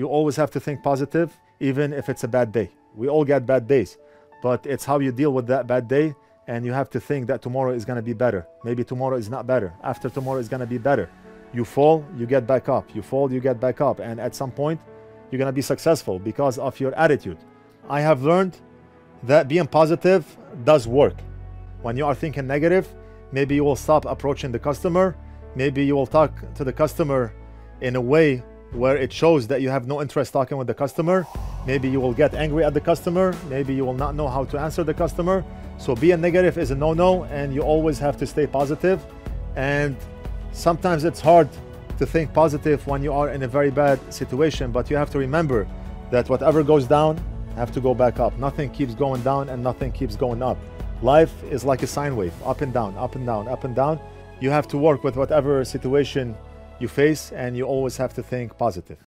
You always have to think positive, even if it's a bad day. We all get bad days, but it's how you deal with that bad day. And you have to think that tomorrow is going to be better. Maybe tomorrow is not better. After tomorrow is going to be better. You fall, you get back up. You fall, you get back up. And at some point, you're going to be successful because of your attitude. I have learned that being positive does work. When you are thinking negative, maybe you will stop approaching the customer. Maybe you will talk to the customer in a way where it shows that you have no interest talking with the customer. Maybe you will get angry at the customer. Maybe you will not know how to answer the customer. So being negative is a no-no and you always have to stay positive. And sometimes it's hard to think positive when you are in a very bad situation, but you have to remember that whatever goes down have to go back up. Nothing keeps going down and nothing keeps going up. Life is like a sine wave, up and down, up and down, up and down. You have to work with whatever situation you face and you always have to think positive.